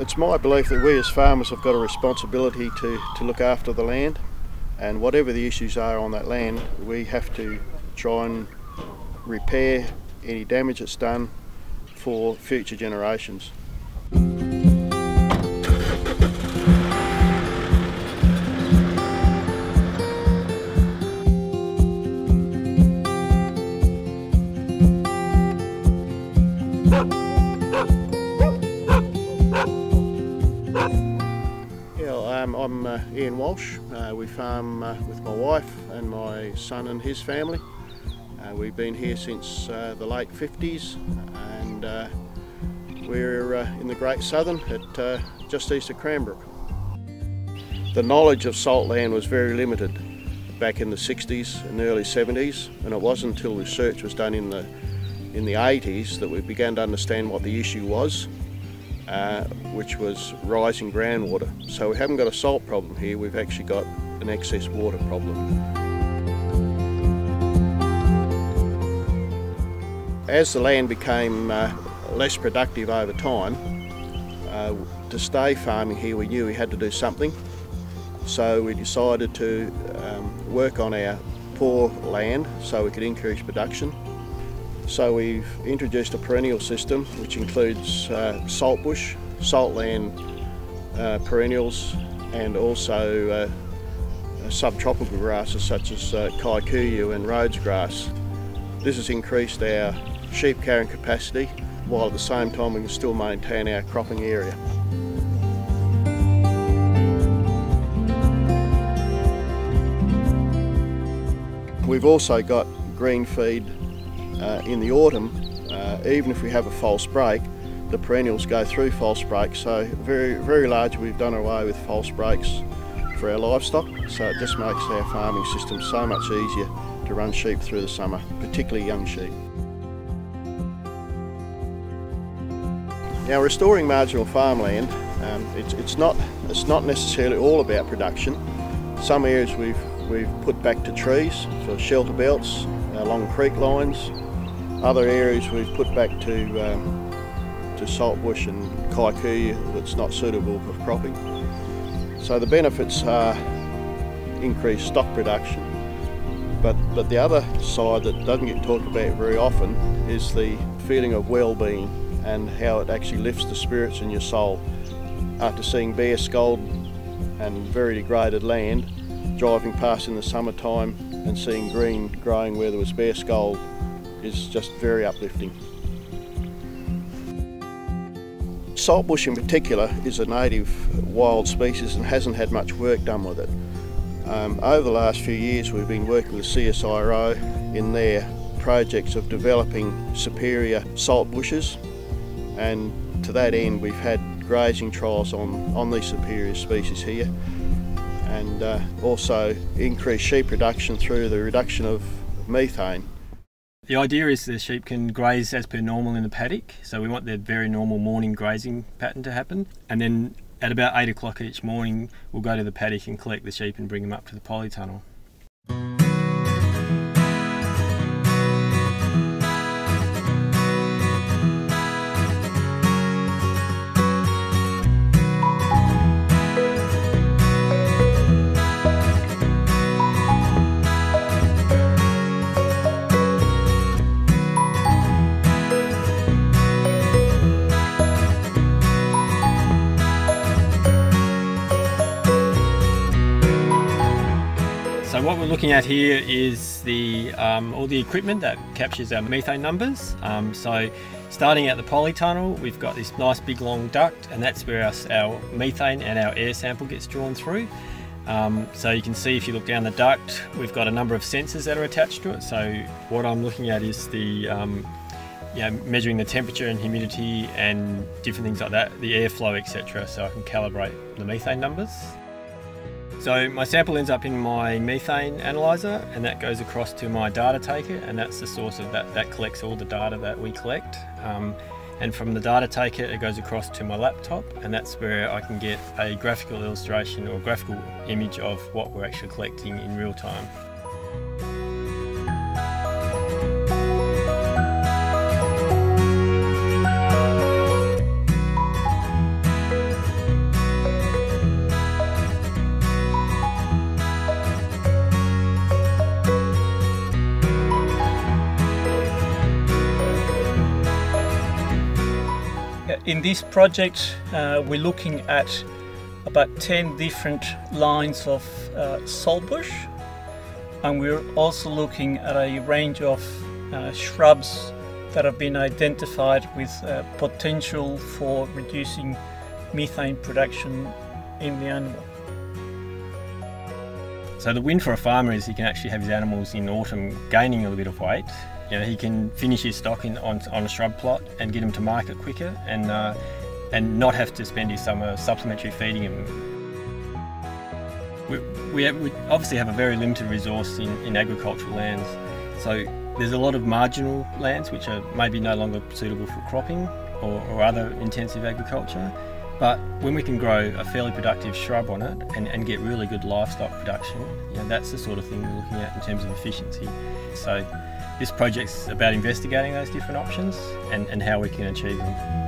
It's my belief that we as farmers have got a responsibility to, to look after the land and whatever the issues are on that land, we have to try and repair any damage that's done for future generations. Uh, Ian Walsh. Uh, we farm uh, with my wife and my son and his family. Uh, we've been here since uh, the late 50s and uh, we're in the Great Southern at just east of Cranbrook. The knowledge of salt land was very limited back in the 60s and early 70s and it wasn't until research was done in the in the 80s that we began to understand what the issue was uh, which was rising groundwater. So we haven't got a salt problem here, we've actually got an excess water problem. As the land became uh, less productive over time, uh, to stay farming here we knew we had to do something. So we decided to um, work on our poor land so we could increase production. So we've introduced a perennial system which includes uh, saltbush, saltland uh, perennials and also uh, subtropical grasses such as uh, kikuyu and Rhodes grass. This has increased our sheep carrying capacity while at the same time we can still maintain our cropping area. We've also got green feed uh, in the autumn, uh, even if we have a false break, the perennials go through false breaks. So very, very large, we've done away with false breaks for our livestock. So it just makes our farming system so much easier to run sheep through the summer, particularly young sheep. Now restoring marginal farmland, um, it's, it's, not, it's not necessarily all about production. Some areas we've, we've put back to trees for shelter belts along creek lines, other areas we've put back to um, to saltbush and kikuyu that's not suitable for cropping. So the benefits are increased stock production, but, but the other side that doesn't get talked about very often is the feeling of well-being and how it actually lifts the spirits in your soul. After seeing bare scald and very degraded land, driving past in the summertime and seeing green growing where there was bare scald is just very uplifting. Saltbush in particular is a native wild species and hasn't had much work done with it. Um, over the last few years we've been working with CSIRO in their projects of developing superior salt bushes and to that end we've had grazing trials on, on these superior species here and uh, also increased sheep production through the reduction of methane the idea is the sheep can graze as per normal in the paddock, so we want their very normal morning grazing pattern to happen. And then at about 8 o'clock each morning, we'll go to the paddock and collect the sheep and bring them up to the polytunnel. Looking at here is the um, all the equipment that captures our methane numbers. Um, so starting at the polytunnel, we've got this nice big long duct and that's where our, our methane and our air sample gets drawn through. Um, so you can see if you look down the duct, we've got a number of sensors that are attached to it. So what I'm looking at is the um, yeah, measuring the temperature and humidity and different things like that, the airflow, etc. So I can calibrate the methane numbers. So my sample ends up in my methane analyzer and that goes across to my data taker and that's the source of that, that collects all the data that we collect. Um, and from the data taker it goes across to my laptop and that's where I can get a graphical illustration or graphical image of what we're actually collecting in real time. In this project, uh, we're looking at about 10 different lines of uh, saltbush and we're also looking at a range of uh, shrubs that have been identified with uh, potential for reducing methane production in the animal. So the win for a farmer is he can actually have his animals in autumn gaining a little bit of weight. You know, he can finish his stock in, on, on a shrub plot and get them to market quicker and, uh, and not have to spend his summer supplementary feeding them. We, we, have, we, obviously have a very limited resource in, in agricultural lands. So there's a lot of marginal lands which are maybe no longer suitable for cropping or, or other intensive agriculture. But when we can grow a fairly productive shrub on it and, and get really good livestock production, you know, that's the sort of thing we're looking at in terms of efficiency. So this project's about investigating those different options and, and how we can achieve them.